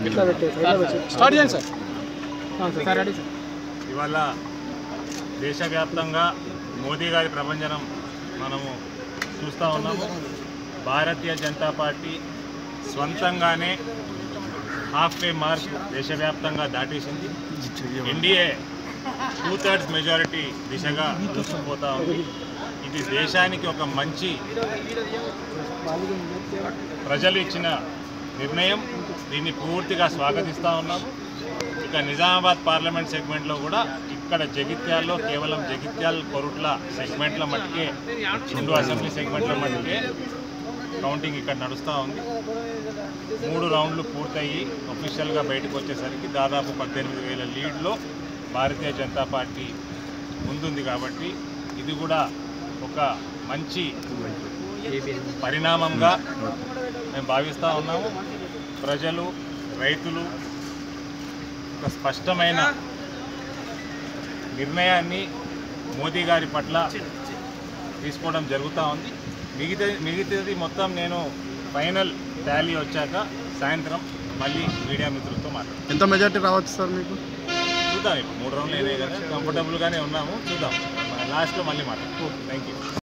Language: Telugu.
స్టార్ట్ చేయండి సార్. Sir ready sir. ఇవాళ దేశవ్యాప్తంగా మోదీ గారి ప్రభంజనం మనము చూస్తూ ఉన్నాము. భారతీయ జనతా పార్టీ స్వంతంగానే హాఫ్ వే మార్క్ దేశవ్యాప్తంగా దాటేసింది. ఎన్డీఏ టూ థర్డ్స్ మెజారిటీ దిశగా దూసుకుపోతా ఉంది. ఇది దేశానికి ఒక మంచి ప్రజలు ఇచ్చిన నిర్ణయం. దీన్ని పూర్తిగా స్వాగతిస్తూ ఉన్నాము. ఇక నిజామాబాద్ పార్లమెంట్ సెగ్మెంట్లో కూడా ఇక్కడ జగిత్యాల్లో కేవలం జగిత్యాల్ కొరుట్ల సెగ్మెంట్ల మట్టుకే రెండు అసెంబ్లీ సెగ్మెంట్ల మట్టుకే కౌంటింగ్ ఇక్కడ నడుస్తూ ఉంది. మూడు రౌండ్లు పూర్తయి అఫీషియల్గా బయటకు వచ్చేసరికి దాదాపు పద్దెనిమిది వేల లీడ్లో భారతీయ జనతా పార్టీ ముందుంది కాబట్టి ఇది కూడా ఒక మంచి పరిణామంగా మేము భావిస్తూ ఉన్నాము. ప్రజలు రైతులు ఒక స్పష్టమైన నిర్ణయాన్ని మోదీ గారి పట్ల తీసుకోవడం జరుగుతూ ఉంది. మిగతా మిగతాది మొత్తం నేను ఫైనల్ టాలీ వచ్చాక సాయంత్రం మళ్ళీ మీడియా మిత్రులతో మాట్లాడతాను. ఎంత మెజార్టీ రావచ్చు సార్ మీకు? చూద్దాం ఇప్పుడు మూడు రౌండ్లు అయినాయి కదా. కంఫర్టబుల్గానే ఉన్నాము. చూద్దాం. లాస్ట్లో మళ్ళీ మాట్లాడతాం. Thank you